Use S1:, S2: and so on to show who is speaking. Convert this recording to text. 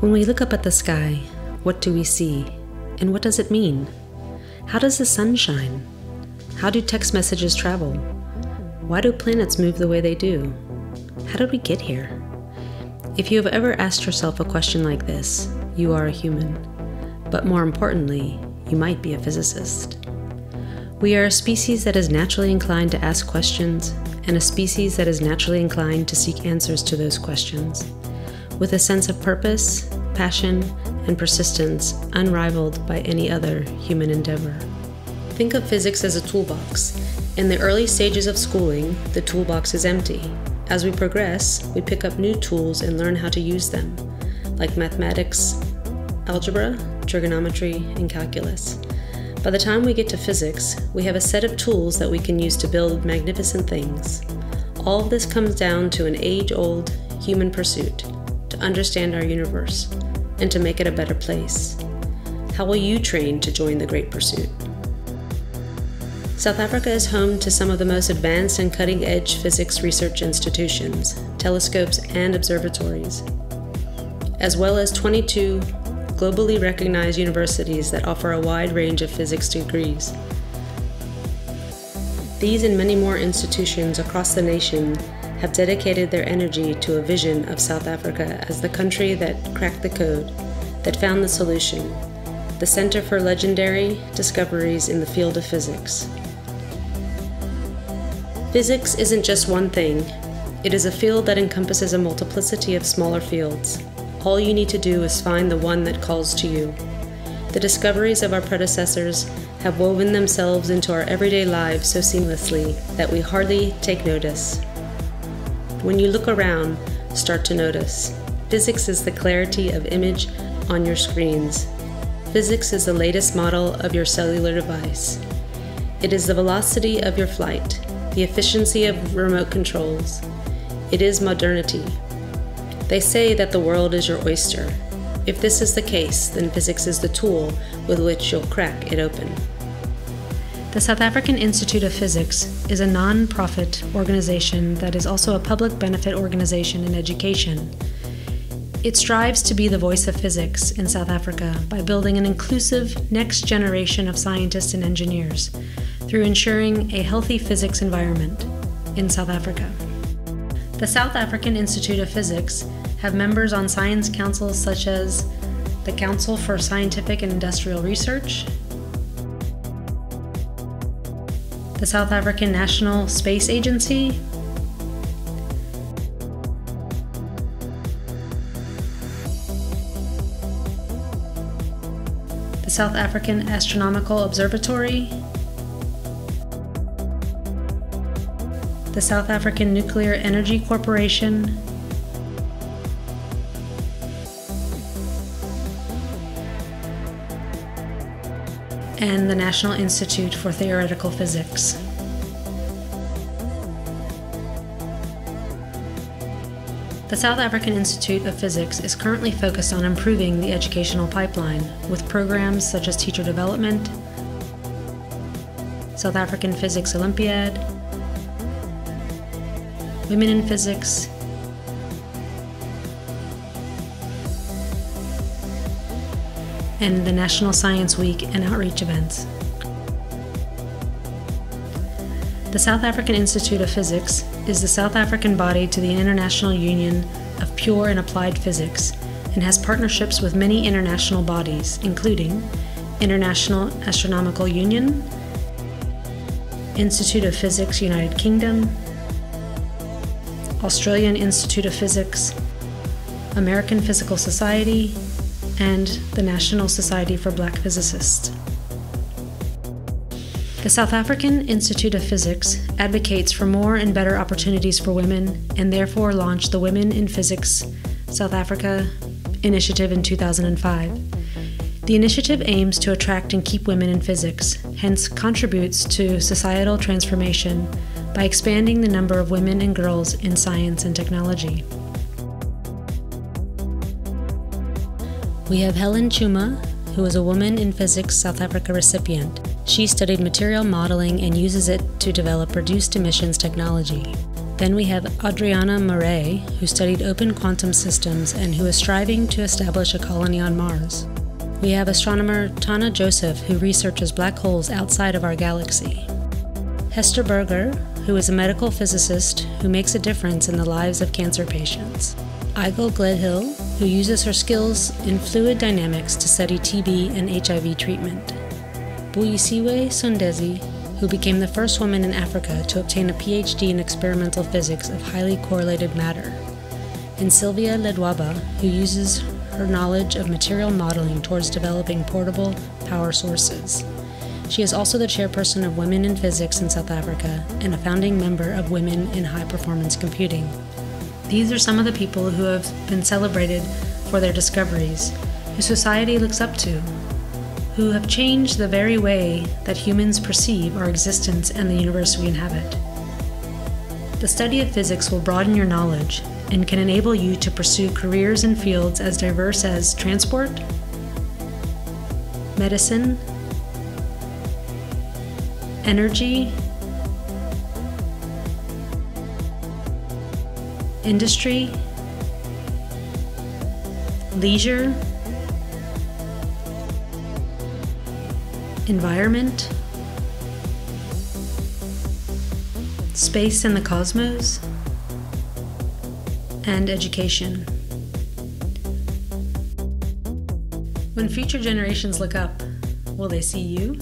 S1: When we look up at the sky, what do we see? And what does it mean? How does the sun shine? How do text messages travel? Why do planets move the way they do? How did we get here? If you have ever asked yourself a question like this, you are a human. But more importantly, you might be a physicist. We are a species that is naturally inclined to ask questions, and a species that is naturally inclined to seek answers to those questions with a sense of purpose, passion, and persistence unrivaled by any other human endeavor. Think of physics as a toolbox. In the early stages of schooling, the toolbox is empty. As we progress, we pick up new tools and learn how to use them, like mathematics, algebra, trigonometry, and calculus. By the time we get to physics, we have a set of tools that we can use to build magnificent things. All of this comes down to an age old human pursuit to understand our universe and to make it a better place? How will you train to join the great pursuit? South Africa is home to some of the most advanced and cutting edge physics research institutions, telescopes, and observatories, as well as 22 globally recognized universities that offer a wide range of physics degrees. These and many more institutions across the nation have dedicated their energy to a vision of South Africa as the country that cracked the code, that found the solution, the center for legendary discoveries in the field of physics. Physics isn't just one thing, it is a field that encompasses a multiplicity of smaller fields. All you need to do is find the one that calls to you. The discoveries of our predecessors have woven themselves into our everyday lives so seamlessly that we hardly take notice. When you look around, start to notice. Physics is the clarity of image on your screens. Physics is the latest model of your cellular device. It is the velocity of your flight, the efficiency of remote controls. It is modernity. They say that the world is your oyster. If this is the case, then physics is the tool with which you'll crack it open. The South African Institute of Physics is a non profit organization that is also a public benefit organization in education. It strives to be the voice of physics in South Africa by building an inclusive next generation of scientists and engineers through ensuring a healthy physics environment in South Africa. The South African Institute of Physics have members on science councils such as the Council for Scientific and Industrial Research, the South African National Space Agency, the South African Astronomical Observatory, the South African Nuclear Energy Corporation, and the National Institute for Theoretical Physics. The South African Institute of Physics is currently focused on improving the educational pipeline with programs such as teacher development, South African Physics Olympiad, Women in Physics, and the National Science Week and outreach events. The South African Institute of Physics is the South African body to the International Union of Pure and Applied Physics and has partnerships with many international bodies, including International Astronomical Union, Institute of Physics United Kingdom, Australian Institute of Physics, American Physical Society, and the National Society for Black Physicists. The South African Institute of Physics advocates for more and better opportunities for women and therefore launched the Women in Physics South Africa initiative in 2005. The initiative aims to attract and keep women in physics, hence, contributes to societal transformation by expanding the number of women and girls in science and technology. We have Helen Chuma, who is a Woman in Physics South Africa recipient. She studied material modeling and uses it to develop reduced emissions technology. Then we have Adriana Marais, who studied open quantum systems and who is striving to establish a colony on Mars. We have astronomer Tana Joseph, who researches black holes outside of our galaxy. Hester Burger, who is a medical physicist who makes a difference in the lives of cancer patients. Igle Gledhill, who uses her skills in fluid dynamics to study TB and HIV treatment. Buyisiwe Sondezi, who became the first woman in Africa to obtain a PhD in experimental physics of highly correlated matter. And Sylvia Ledwaba, who uses her knowledge of material modeling towards developing portable power sources. She is also the chairperson of Women in Physics in South Africa and a founding member of Women in High Performance Computing. These are some of the people who have been celebrated for their discoveries, who society looks up to, who have changed the very way that humans perceive our existence and the universe we inhabit. The study of physics will broaden your knowledge and can enable you to pursue careers in fields as diverse as transport, medicine, energy, industry, leisure, environment, space and the cosmos, and education. When future generations look up, will they see you?